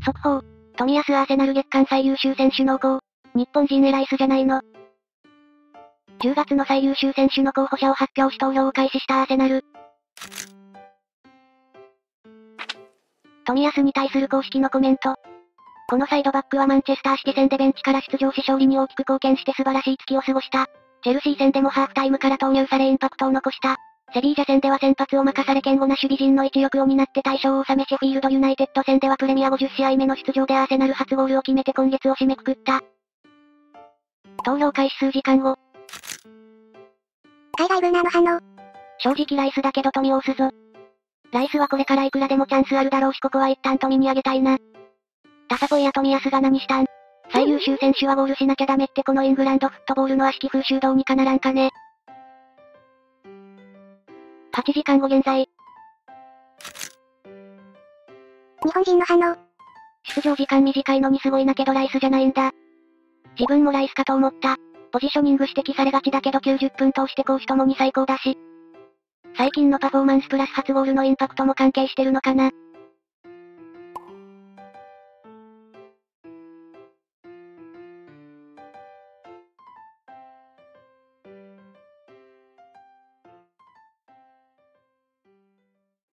速報。富安アーセナル月間最優秀選手濃厚。日本人え、ライスじゃないの。10月の最優秀選手の候補者を発表し投票を開始したアーセナル。富安に対する公式のコメント。このサイドバックはマンチェスターシティ戦でベンチから出場し勝利に大きく貢献して素晴らしい月を過ごした。チェルシー戦でもハーフタイムから投入されインパクトを残した。セビージャ戦では先発を任され堅固な守備陣の一翼を担って大勝を収めシェフィールドユナイテッド戦ではプレミア50試合目の出場でアーセナル初ゴールを決めて今月を締めくくった。投票開始数時間後。海外ブーナーの反応。正直ライスだけど富を押すぞ。ライスはこれからいくらでもチャンスあるだろうしここは一旦富にあげたいな。タサポイや富安が何したん最優秀選手はゴールしなきゃダメってこのイングランドフットボールの悪しき風習どうにかならんかね。8時間後現在。日本人の反応。出場時間短いのにすごいなけどライスじゃないんだ。自分もライスかと思った。ポジショニング指摘されがちだけど90分通して攻守ともに最高だし。最近のパフォーマンスプラス初ゴールのインパクトも関係してるのかな。